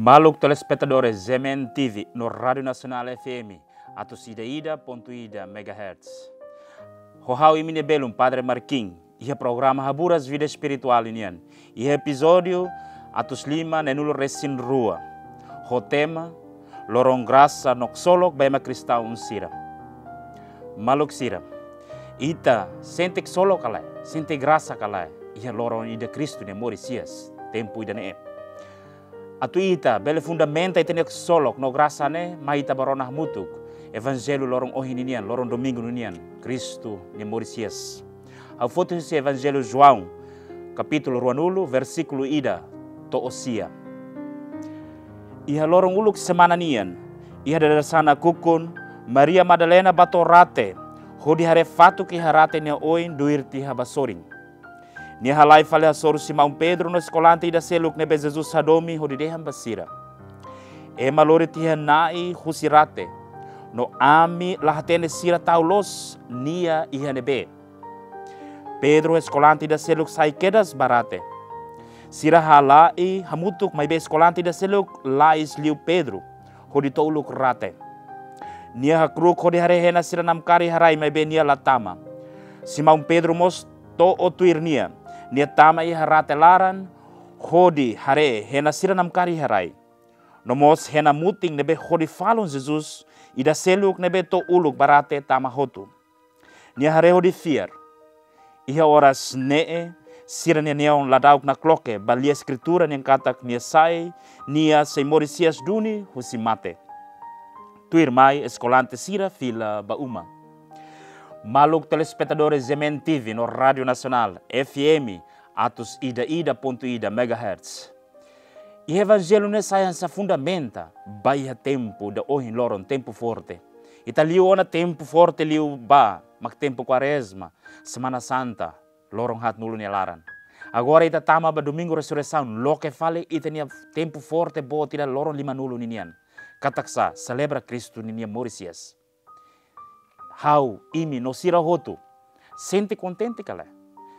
Maluk telespectadores Zemen TV no Radio Nacional FM atau Ida.ida MHz. Hohau imine belum Padre Marquim, ia programa Haburas Vida Espiritual inian. Ia episódio atus lima nenulo resin rua. Ho tema lorong graça nok solok bema cristão sira. Maluk sira. Ita sente solok kalai, sente graça kalai. Ia lorong ida Cristo ne morisias, tempo ida ne atu ita bele fundamenta ita nek solok no grasane ma ita barona mutuk. Evangelho lorong ohininian lorong domingo ninian Cristo ne morisias. A foto esse evangelho João capítulo ruanulo versículo ida to osia. Iha lorong uluk semana nian. Iha dari sana kukun Maria Madalena batorate hodi hare fatu ki harate ne oin duir tiha basoring Ni halai fale soru Simão Pedro no escolante da seluk nebe Jesus sadomi ho deham basira. E malore tiha nai husirate. No ami lahatene sira taulos nia iha nebe. Pedro escolante da seluk sai kedas barate. Sira halai hamutuk mai be escolante da seluk lais liu Pedro. Ho di toluk rate. Nia hakruk ho di hare hena sira namkari harai mai be nia latama. Simão Pedro mos to otuir nia tama i harate laran hodi hare hena sira nam kari harai. Nomos hena muting nebe hodi falun Jesus ida seluk nebe to uluk barate tama hotu. Nia hare hodi fier. Iha oras nee sira nia neon ladauk na kloke balia escritura nia katak nia sai nia sei morisias duni husi mate. Tuir mai escolante sira fila bauma Maluk telespectadores Zemen TV no Radio Nacional, FM, atos ida ida ponto ida megahertz. E evangelho nessa sa fundamenta, baia tempo da ohin loron tempo forte. Ita liu ona tempo forte liu ba, mak tempo quaresma, semana santa, lorong hat nulu laran. Agora ita tama ba domingo ressurreição, lo que fale ita nia tempo forte bo tira loron lima nulu ninian. Kataksa, celebra Cristo ninia morisias hau imi no sira hotu. Sente contente kala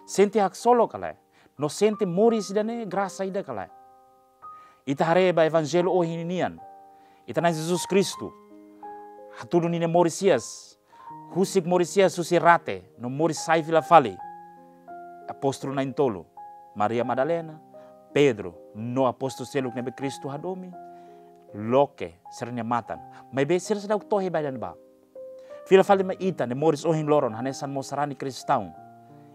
sente hak solo kala no sente mori sidane graça ida kala ita hareba evangelho o hininian ita na Jesus Cristo hatulu nine morisias. Husik morisias susirate no mori sai vila fale. Apostolo na intolo Maria Madalena Pedro no apostolo seluk nebe Cristo hadomi. Loke sernya matan. Mai be sir sedau tohe badan ba Fila fale ma ita ne moris ohin loron hane san mosarani cristão.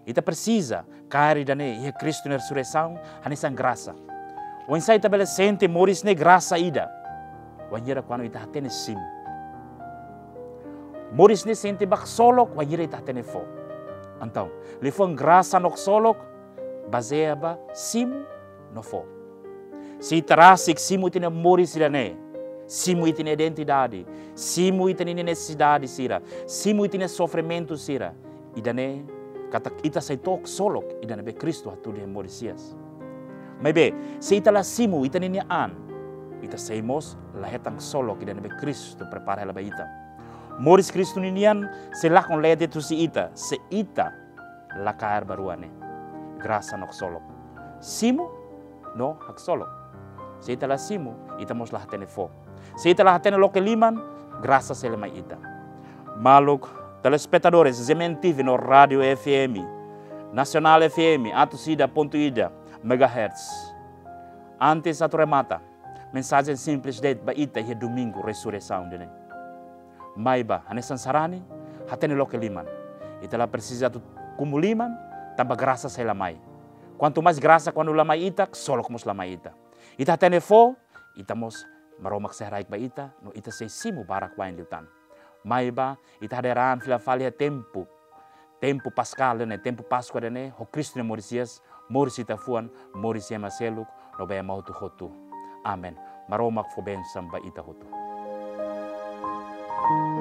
Ita precisa cari dane ia Cristo na ressurreição hane san graça. O tabela sente moris ne graça ida. Wanyera quando ita hatene sim. Moris ne sente bak solok wanyera ita hatene fo. Então, le fo graça no solok baseia ba sim no fo. Si tarasik simu tine moris dane. Simu itine identidade, simu itine necessidade sira, simu itine sofrimento sira. Idane kata ita sai tok solok idane be Kristo hatu de morisias. Mas be, se ita la simu ita nini an, ita seimos lahetang solok idane be Kristo prepara la ita. Moris Kristo ninian se lakon lede tu si ita, se ita la kaer baruane. Grasa nok solok. Simu no hak solok. Se ita la simu, ita mos lah tenefo. Se telah tene lo que liman, graças a ele ita. Maluk, telespectadores, zementive no rádio FM, Nacional FM, Ida, megahertz. Antes a remata, mensagem simples de baita e domingo ressurreição dele. Maiba, anesan sarani, hatene lo que liman. Ita precisa tu como liman, tamba graças a ele mai. Quanto mais graça quando lamai ita, solo como lamai ita. Ita tene fo, itamos maromak sehraik ba ita, no ita se simu barak wain liutan. Mai ba, ita haderan fila falia tempo, tempo pascal ne, tempo pascua ho Cristo morisias, morisita fuan, morisia maseluk, no mau tu hotu. Amen. Maromak fo ben ita hotu. thank you